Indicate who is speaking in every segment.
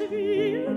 Speaker 1: es wird,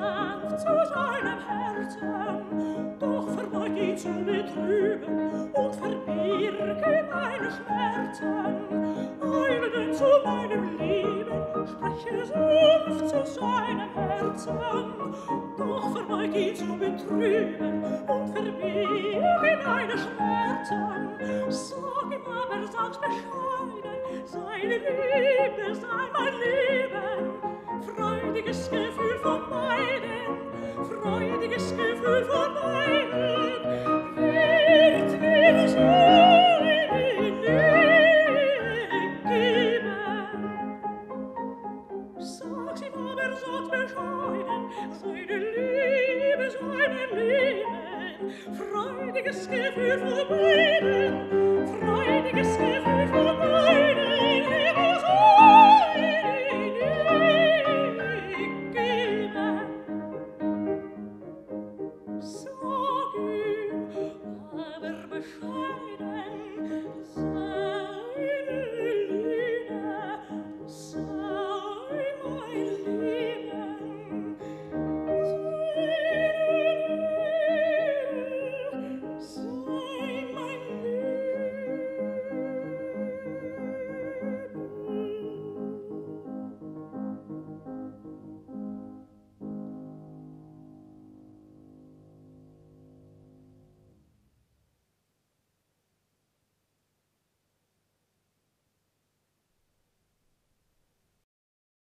Speaker 1: Dank zu seinem Herzen, doch vermag ihn zu betrüben und verbirge meine Schmerzen. Eile denn zu meinem Lieben, spreche sanft zu seinem Herzen, doch vermag ihn zu betrüben und verbirge meine Schmerzen. Sag ihm aber sanft bescheiden, seine Liebe sei mein Leben, Schnee fiel vorbei.